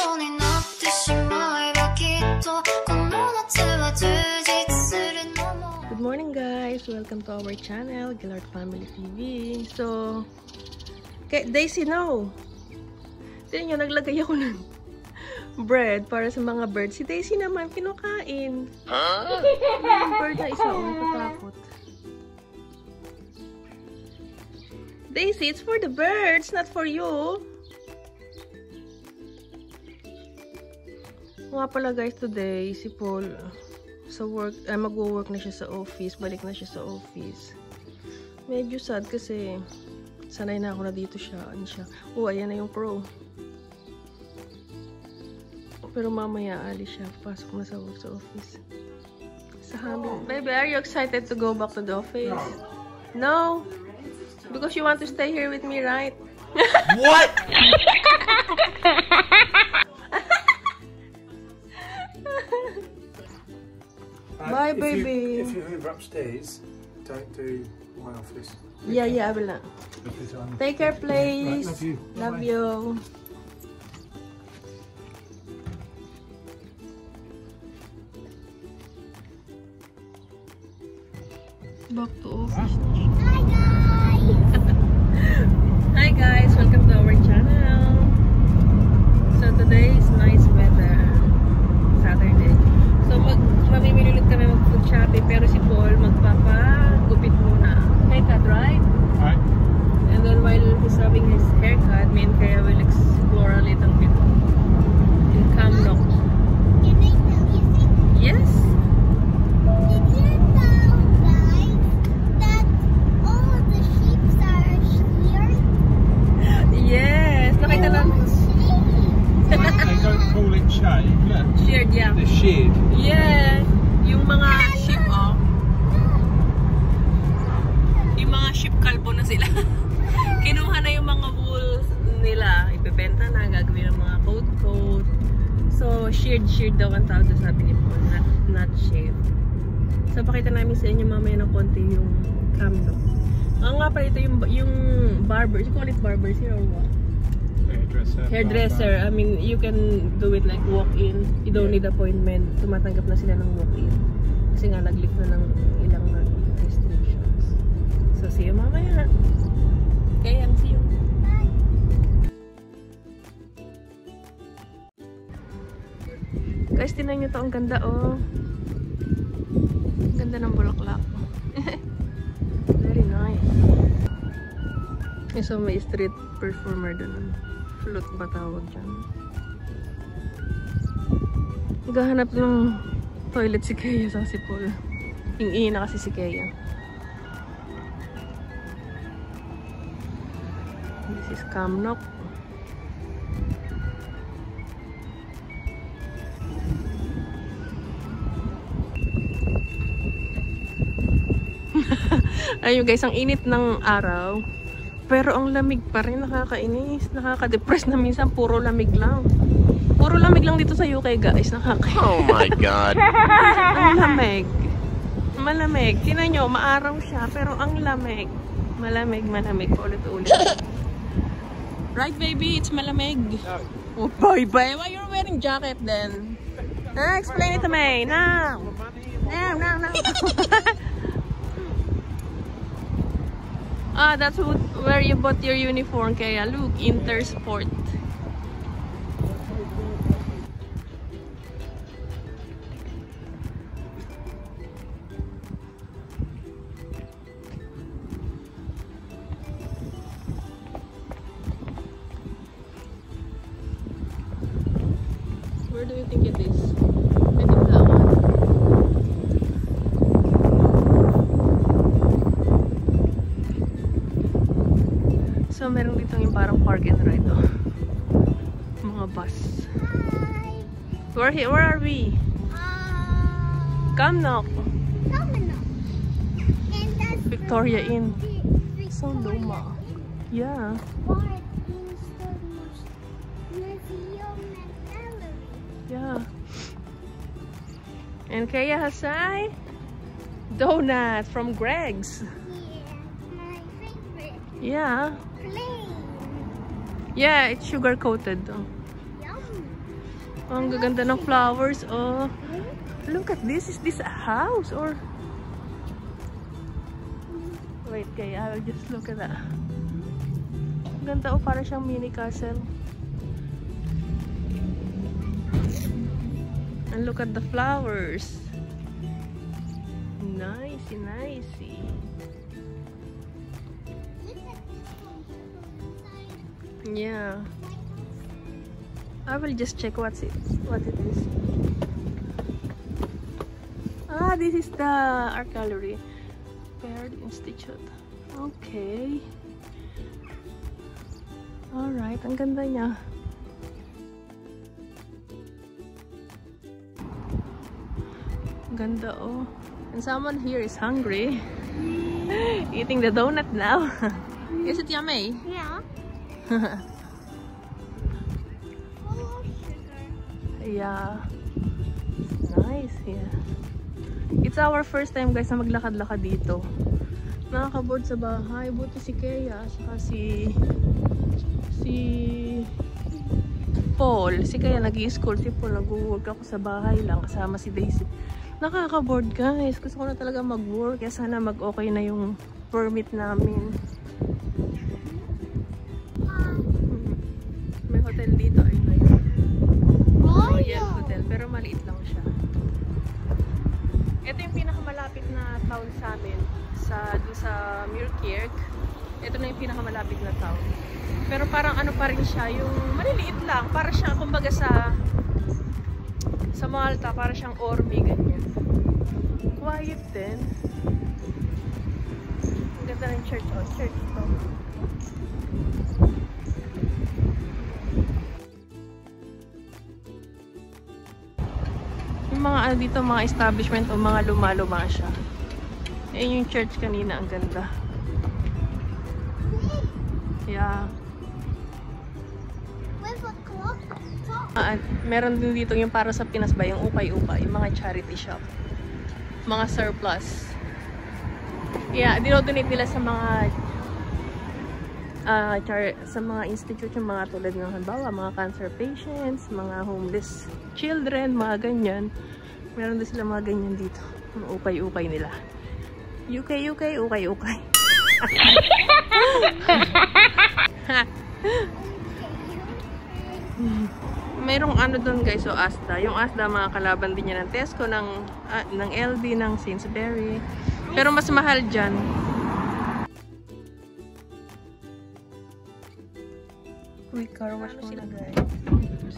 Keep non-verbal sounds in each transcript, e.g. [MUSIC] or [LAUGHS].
トになってしまえばきっとこの夏は充実するのも Good morning guys! Welcome to our channel, Gillard Family TV. So, kay Daisy, no! Tignan nyo, naglagay ako ng bread para sa mga birds. Si Daisy naman, kinukain. Yung bird na isa, oh, natatakot. Daisy, it's for the birds, not for you. Nga pala guys, today, si Paul, sa work, ay magwo-work na siya sa office, balik na siya sa office. Medyo sad kasi sanay na ako na dito siya, ano siya. Oh, ayan na yung pro. Pero mamaya alis siya, pasok na sa work sa office. Sa hamin. Baby, are you excited to go back to the office? No. Because you want to stay here with me, right? [LAUGHS] What? [LAUGHS] Bye, if baby. You, if you hoover upstairs, don't do my office. Yeah, yeah, I will not. Um, Take care, please. Right, love you. Love Bye-bye. you. Back to office. Hi guys, welcome to our channel. So today is nice mamimili ulit kami mag food shopping pero si Paul magpapagupit muna. Haircut, right? Right. And then while he's having his haircut, me and Kaya will explore a little bit in Camlock. Yes? Yes! Nakita namin. They don't call it shade. Look, Shared, yeah. the shed. Yeah! Yung mga sheep, oh. Yung mga sheep kalbo na sila. Kinuha na yung mga wool nila. Ibebenta na, gagawin ng mga coat-coat. So, sheared, sheared daw ang tawag doon sabi ni Paul, not, not shaved. So, pakita namin sa inyo mamaya ng konti yung camlo. Ang nga pala ito yung, yung barber. You call it barber here or what? Hairdresser. Hairdresser. I mean, you can do it like walk-in. You don't need appointment. Tumatanggap na sila ng walk-in. Kasi nga, nag-lift na ng ilang na restrictions. So, see you mamaya. Okay, and see you. Guys, tinan nyo to. Ang ganda, oh. Ang ganda ng bulaklak. Very nice. So, may street performer doon. Flute ba tawag dyan? Naghahanap ng toilet si Kea sa si Paul. Yung na kasi si Kea. This is Camnock. Ayun guys, ang init ng araw. Pero ang lamig pa rin, nakakainis. Nakaka-depress na minsan, puro lamig lang. Puro lamig lang dito sa UK guys, nakakainis. Oh my god. [LAUGHS] ang lamig. Malamig. Tinan nyo, maaraw siya, pero ang lamig. Malamig, malamig. Paulit-ulit. Right, baby? It's malamig. Oh, boy, boy. Why you're wearing jacket then? Ah, explain it to me. Now. Now, now, now. [LAUGHS] ah, that's where you bought your uniform, kaya. Look, Intersport. Where do you think it is? Meron dito yung parang park and ride, oh. Mga bus. Where, he, where are we? Kamnok. Victoria Inn. So luma. Yeah. Yeah. And Kaya Hasai? Donut from Greg's. Yeah. my favorite. Yeah, it's sugar coated though. Ang gaganda ng flowers, oh. Look at this. Is this a house or... Wait, kay I will just look at that. Ang ganda, oh. Para siyang mini castle. And look at the flowers. Nice, nice. Yeah. I will just check what's it, what it is. Ah, this is the art gallery. Baird Institute. Okay. Alright, ang ganda niya. Ganda oh. And someone here is hungry. [LAUGHS] Eating the donut now. [LAUGHS] is it yummy? Yeah. [LAUGHS] Yeah. Nice, yeah. It's our first time guys na maglakad-lakad dito. Nakaka-board sa bahay. Buti si Kea, saka si si Paul. Si Kea nag-i-school. Si Paul nag-work ako sa bahay lang kasama si Daisy. Nakaka-board guys. Gusto ko na talaga mag-work. Kaya sana mag-okay na yung permit namin. Royal Hotel. Pero maliit lang siya. Ito yung pinakamalapit na town sa amin. Sa, dun sa Muirkirk. Ito na yung pinakamalapit na town. Pero parang ano pa rin siya, yung maliliit lang. Para siya, kumbaga sa sa Malta, para siyang Ormy, ganyan. Quiet din. Ang ganda ng church. Oh, church to. Ano dito, mga establishment o mga luma-luma siya. Ayan yung church kanina, ang ganda. Yeah. With a clock top. Ah, meron din dito yung para sa Pinas ba, yung upay-upay, yung mga charity shop. Mga surplus. Yeah, dinodonate nila sa mga ah char sa mga institute yung mga tulad ng halimbawa, mga cancer patients, mga homeless children, mga ganyan. Meron din sila mga ganyan dito. Mga upay-upay nila. UK, UK, ukay, ukay. [LAUGHS] Mayroong ano doon guys, so Asda. Yung Asda, mga kalaban din niya ng Tesco, ng, ah, ng LD, ng Sainsbury. Pero mas mahal dyan. Uy, car wash mo na guys.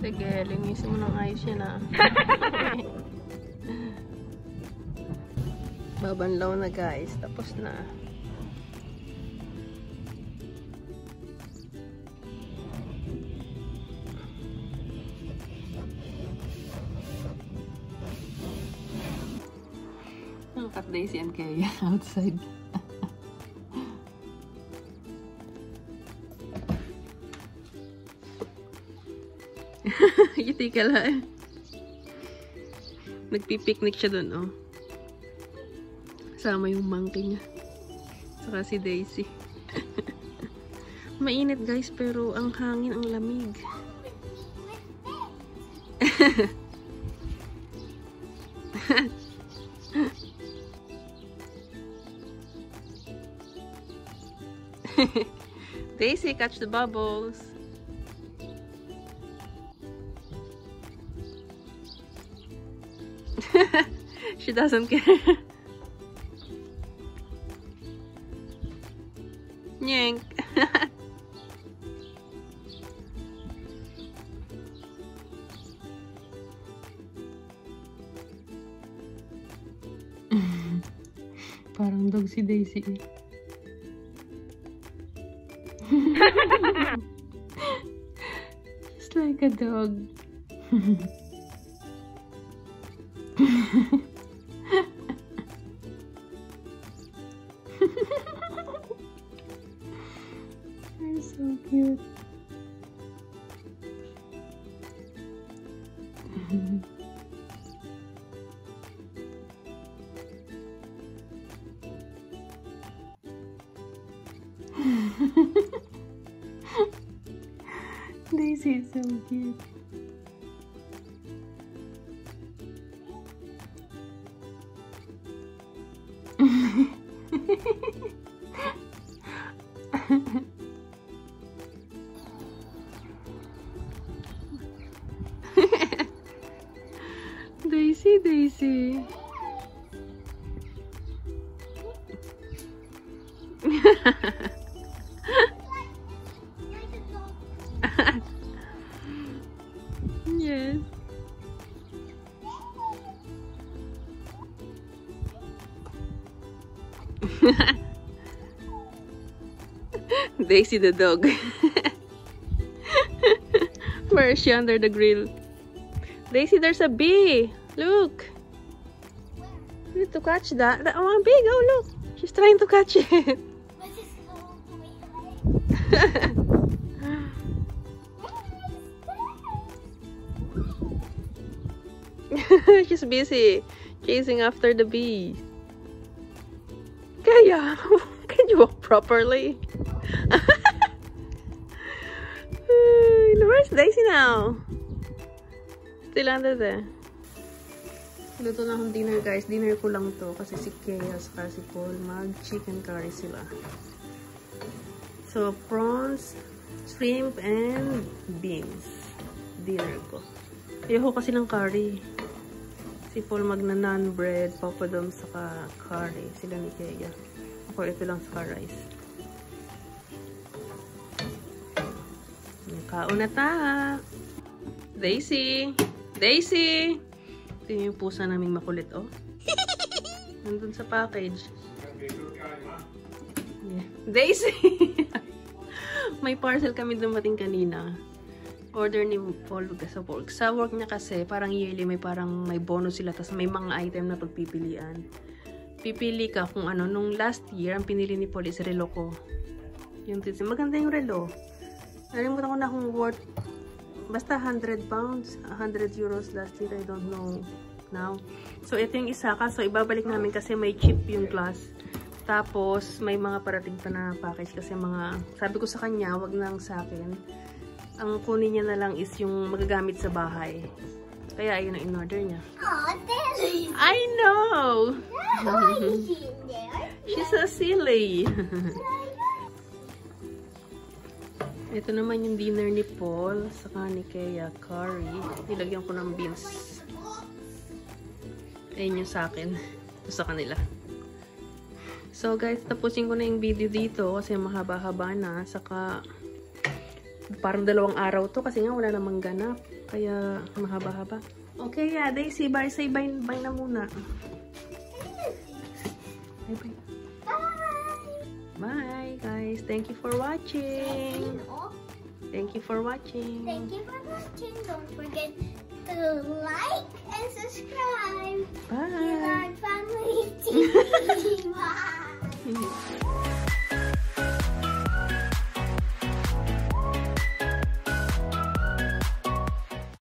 Sige, linisin mo ng ayos yan ah. [LAUGHS] Babanlaw na guys. Tapos na. Angkat Daisy and Kaya [LAUGHS] outside. Yiti ka lang. Nagpipiknik siya dun, oh. Kasama yung monkey niya. Saka si Daisy. [LAUGHS] Mainit guys, pero ang hangin, ang lamig. [LAUGHS] Daisy, catch the bubbles. She doesn't care. [LAUGHS] Nyank. [LAUGHS] Parang dog si Daisy. [LAUGHS] Just like a dog. [LAUGHS] this is so cute. [LAUGHS] [LAUGHS] Daisy the dog. Where is she under the grill? Daisy, there's a bee. Look. You need to catch that. That one big. Oh, look. She's trying to catch it. But it's so weird. She's busy chasing after the bee. Kaya, [LAUGHS] can you walk properly? Where's Daisy now? Still under there. Luto na akong dinner guys. Dinner ko lang to kasi si Kea saka si Paul mag chicken curry sila. So, prawns, shrimp, and beans. Dinner ko. Ayoko kasi ng curry. Si Paul magna naan bread, papadom, saka curry. Sila ni Kea. Ako ito lang saka rice. Kaon na ta! Daisy! Daisy! Ito yung pusa naming makulit, oh. [LAUGHS] Nandun sa package. Yeah. Daisy! [LAUGHS] May parcel kami dumating kanina. Order ni Paul sa work. Sa work niya kasi, parang yearly may parang may bonus sila. Tapos may mga item na pagpipilian. Pipili ka kung ano. Nung last year, ang pinili ni Paul is relo ko. Yung titsi. Maganda yung relo. Nalimutan ko na kung worth basta 100 pounds, 100 euros last year, I don't know now. So, ito yung isa ka. So, ibabalik namin kasi may chip yung glass. Tapos, may mga parating pa na package kasi mga, sabi ko sa kanya, wag nang sa akin. Ang kunin niya na lang is yung magagamit sa bahay. Kaya, ayun ang in-order niya. Aw, I know! She's so silly. Ito naman yung dinner ni Paul saka ni Kea curry. Nilagyan ko ng beans. Ayun yung sa akin. Ito sa kanila. So guys, tapusin ko na yung video dito kasi mahaba-haba na. Saka parang dalawang araw to kasi nga wala namang ganap. Kaya mahaba-haba. Okay, yeah, Daisy, bye. Say bye, bye na muna. Bye, bye. Bye. Bye, guys. Thank you for watching. Thank you for watching. Thank you for watching. Don't forget to like and subscribe. Bye. family [LAUGHS] TV. Bye. [LAUGHS]